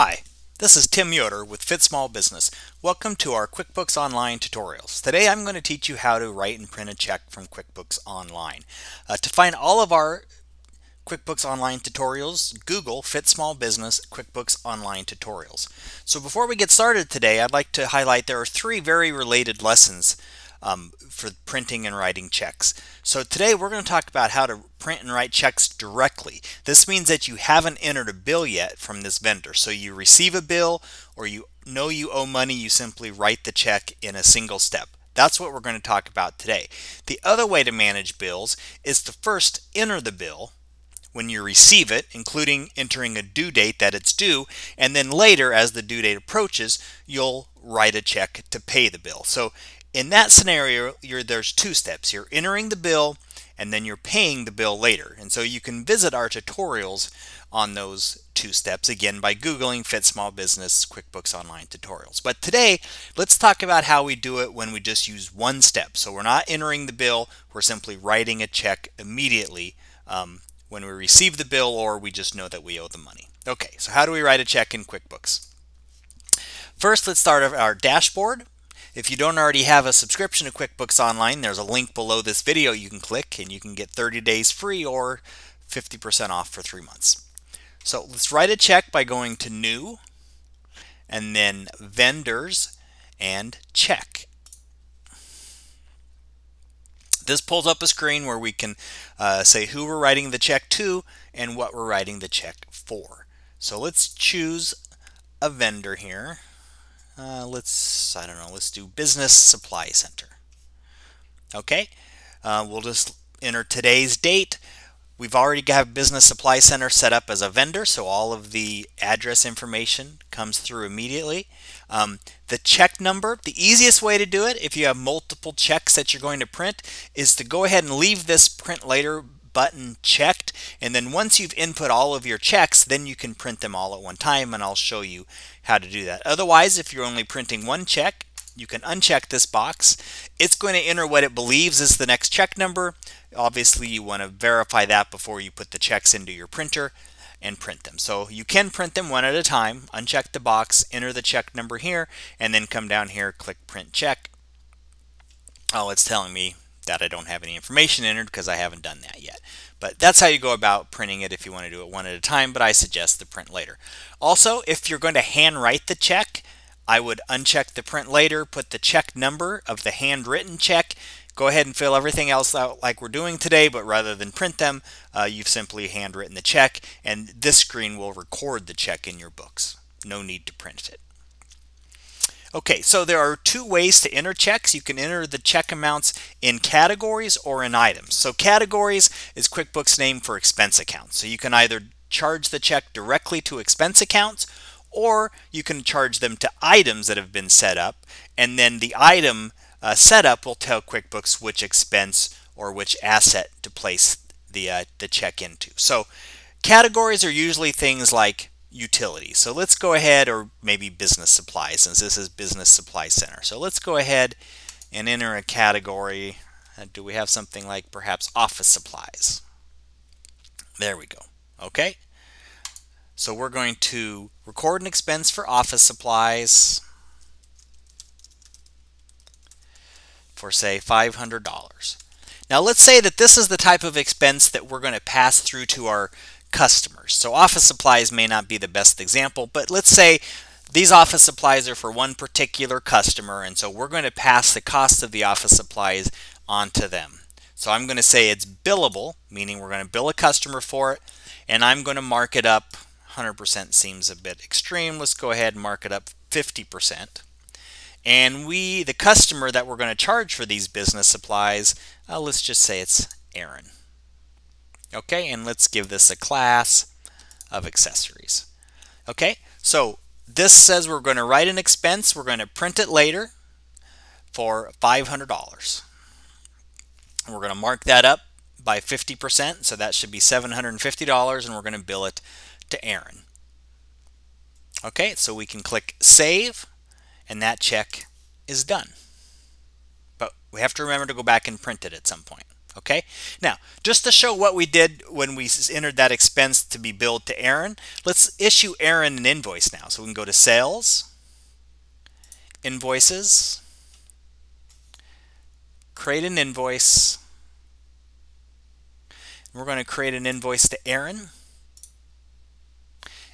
Hi, this is Tim Yoder with Fit Small Business. Welcome to our QuickBooks Online tutorials. Today I'm going to teach you how to write and print a check from QuickBooks Online. Uh, to find all of our QuickBooks Online tutorials, Google Fit Small Business QuickBooks Online tutorials. So before we get started today, I'd like to highlight there are three very related lessons um, for printing and writing checks. So today we're going to talk about how to print and write checks directly. This means that you haven't entered a bill yet from this vendor. So you receive a bill or you know you owe money, you simply write the check in a single step. That's what we're going to talk about today. The other way to manage bills is to first enter the bill when you receive it, including entering a due date that it's due, and then later, as the due date approaches, you'll write a check to pay the bill. So in that scenario, there's two steps. You're entering the bill and then you're paying the bill later. And so you can visit our tutorials on those two steps again by Googling Fit Small Business QuickBooks Online tutorials. But today, let's talk about how we do it when we just use one step. So we're not entering the bill, we're simply writing a check immediately um, when we receive the bill or we just know that we owe the money. Okay, so how do we write a check in QuickBooks? First, let's start our dashboard. If you don't already have a subscription to QuickBooks Online, there's a link below this video you can click and you can get 30 days free or 50% off for three months. So let's write a check by going to New and then Vendors and Check. This pulls up a screen where we can uh, say who we're writing the check to and what we're writing the check for. So let's choose a vendor here. Uh, let's, I don't know, let's do Business Supply Center. Okay, uh, we'll just enter today's date. We've already got Business Supply Center set up as a vendor, so all of the address information comes through immediately. Um, the check number, the easiest way to do it if you have multiple checks that you're going to print is to go ahead and leave this print later button checked and then once you've input all of your checks then you can print them all at one time and I'll show you how to do that. Otherwise if you're only printing one check you can uncheck this box. It's going to enter what it believes is the next check number. Obviously you want to verify that before you put the checks into your printer and print them. So you can print them one at a time. Uncheck the box, enter the check number here, and then come down here, click print check. Oh, it's telling me that I don't have any information entered because I haven't done that yet. But that's how you go about printing it if you want to do it one at a time, but I suggest the print later. Also, if you're going to handwrite the check, I would uncheck the print later, put the check number of the handwritten check, go ahead and fill everything else out like we're doing today, but rather than print them, uh, you've simply handwritten the check, and this screen will record the check in your books. No need to print it. Okay, so there are two ways to enter checks. You can enter the check amounts in categories or in items. So categories is QuickBooks name for expense accounts. So you can either charge the check directly to expense accounts or you can charge them to items that have been set up and then the item uh, setup will tell QuickBooks which expense or which asset to place the, uh, the check into. So categories are usually things like utilities. So let's go ahead, or maybe business supplies, since this is Business Supply Center. So let's go ahead and enter a category. Uh, do we have something like perhaps office supplies? There we go. Okay. So we're going to record an expense for office supplies for say $500. Now let's say that this is the type of expense that we're going to pass through to our customers. So office supplies may not be the best example, but let's say these office supplies are for one particular customer, and so we're going to pass the cost of the office supplies onto them. So I'm going to say it's billable, meaning we're going to bill a customer for it, and I'm going to mark it up. 100% seems a bit extreme. Let's go ahead and mark it up 50%. And we, the customer that we're going to charge for these business supplies, uh, let's just say it's Aaron. Okay, and let's give this a class of accessories. Okay, so this says we're going to write an expense. We're going to print it later for $500. And we're going to mark that up by 50%, so that should be $750, and we're going to bill it to Aaron. Okay, so we can click Save, and that check is done. But we have to remember to go back and print it at some point. Okay, now just to show what we did when we entered that expense to be billed to Aaron, let's issue Aaron an invoice now. So we can go to Sales, Invoices, create an invoice. We're going to create an invoice to Aaron.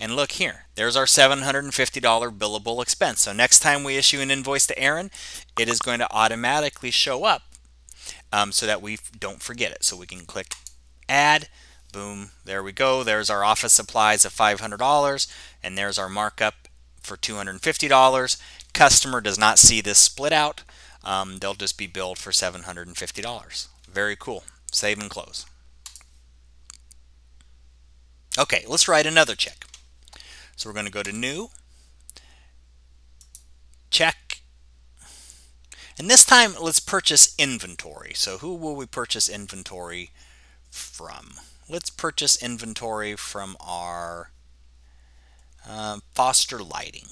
And look here, there's our $750 billable expense. So next time we issue an invoice to Aaron, it is going to automatically show up um, so that we don't forget it. So we can click add, boom, there we go. There's our office supplies of $500 and there's our markup for $250. Customer does not see this split out. Um, they'll just be billed for $750. Very cool. Save and close. Okay, let's write another check. So we're going to go to new, check, and this time let's purchase inventory. So who will we purchase inventory from? Let's purchase inventory from our uh, Foster Lighting.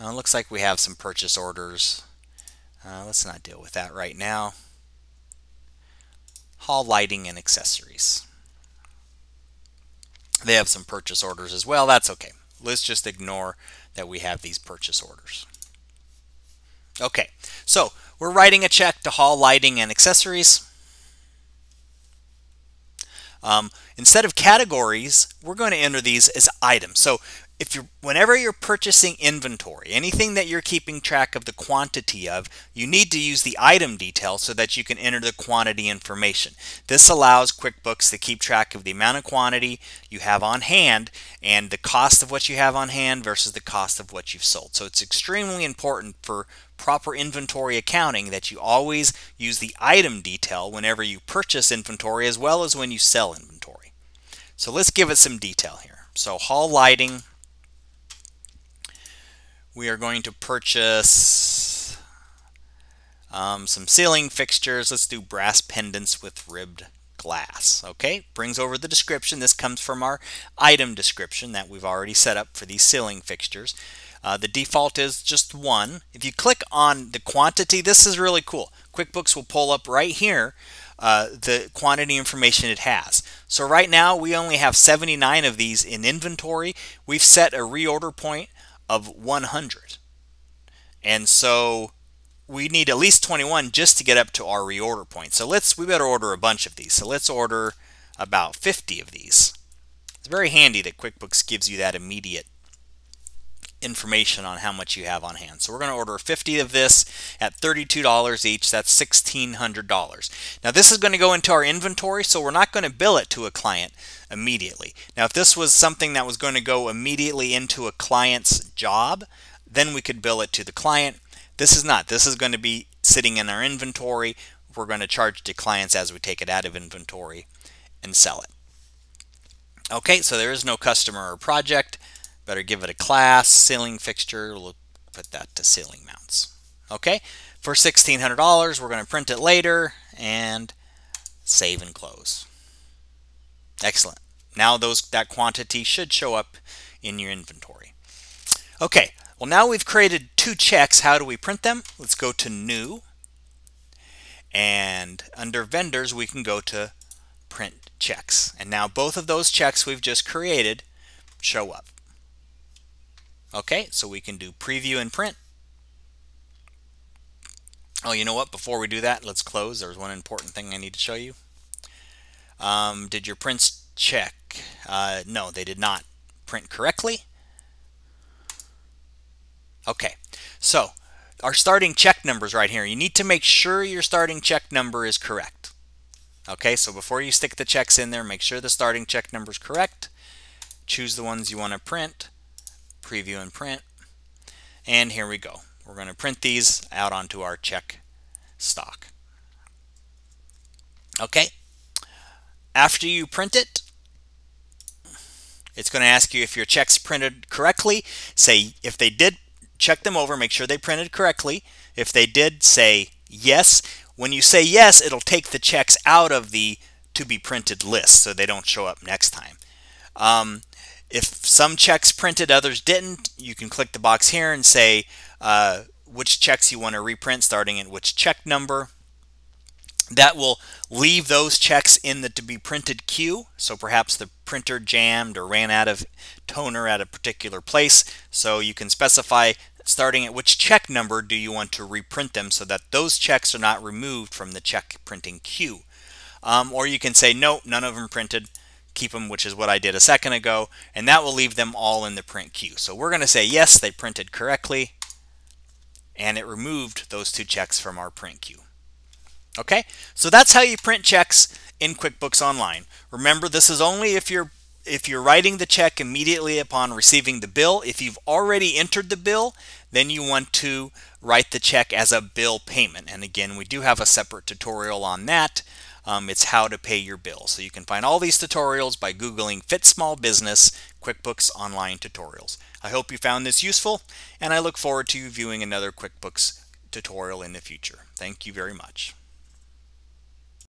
Uh, looks like we have some purchase orders. Uh, let's not deal with that right now. Hall Lighting and Accessories. They have some purchase orders as well. That's okay. Let's just ignore that we have these purchase orders. Okay, so we're writing a check to Hall Lighting and Accessories. Um, instead of categories, we're going to enter these as items. So if you're whenever you're purchasing inventory, anything that you're keeping track of the quantity of, you need to use the item detail so that you can enter the quantity information. This allows QuickBooks to keep track of the amount of quantity you have on hand and the cost of what you have on hand versus the cost of what you've sold. So it's extremely important for proper inventory accounting that you always use the item detail whenever you purchase inventory as well as when you sell inventory. So let's give it some detail here. So hall lighting we are going to purchase um, some ceiling fixtures. Let's do brass pendants with ribbed glass. Okay, brings over the description. This comes from our item description that we've already set up for these ceiling fixtures. Uh, the default is just one. If you click on the quantity, this is really cool. QuickBooks will pull up right here uh, the quantity information it has. So right now we only have 79 of these in inventory. We've set a reorder point of 100. And so we need at least 21 just to get up to our reorder point. So let's we better order a bunch of these. So let's order about 50 of these. It's very handy that QuickBooks gives you that immediate information on how much you have on hand. So we're going to order 50 of this at $32 each. That's $1,600. Now this is going to go into our inventory, so we're not going to bill it to a client immediately. Now if this was something that was going to go immediately into a client's job, then we could bill it to the client. This is not. This is going to be sitting in our inventory. We're going to charge to clients as we take it out of inventory and sell it. Okay, so there is no customer or project. Better give it a class, ceiling fixture, we'll put that to ceiling mounts. Okay, for $1,600, we're going to print it later and save and close. Excellent. Now those that quantity should show up in your inventory. Okay, well now we've created two checks. How do we print them? Let's go to New. And under Vendors, we can go to Print Checks. And now both of those checks we've just created show up. Okay, so we can do preview and print. Oh, you know what? Before we do that, let's close. There's one important thing I need to show you. Um, did your prints check? Uh, no, they did not print correctly. Okay, so our starting check numbers right here. You need to make sure your starting check number is correct. Okay, so before you stick the checks in there, make sure the starting check number is correct. Choose the ones you want to print preview and print. And here we go. We're going to print these out onto our check stock. Okay. After you print it, it's going to ask you if your checks printed correctly. Say if they did, check them over, make sure they printed correctly. If they did, say yes. When you say yes, it'll take the checks out of the to be printed list so they don't show up next time. Um, if some checks printed, others didn't, you can click the box here and say uh, which checks you want to reprint starting at which check number. that will leave those checks in the to be printed queue. So perhaps the printer jammed or ran out of toner at a particular place. So you can specify starting at which check number do you want to reprint them so that those checks are not removed from the check printing queue. Um, or you can say, no, none of them printed, keep them, which is what I did a second ago, and that will leave them all in the print queue. So we're going to say, yes, they printed correctly, and it removed those two checks from our print queue. Okay, so that's how you print checks in QuickBooks Online. Remember, this is only if you're if you're writing the check immediately upon receiving the bill. If you've already entered the bill, then you want to write the check as a bill payment. And again, we do have a separate tutorial on that. Um, it's how to pay your bill. So you can find all these tutorials by Googling Fit Small Business QuickBooks Online Tutorials. I hope you found this useful, and I look forward to viewing another QuickBooks tutorial in the future. Thank you very much.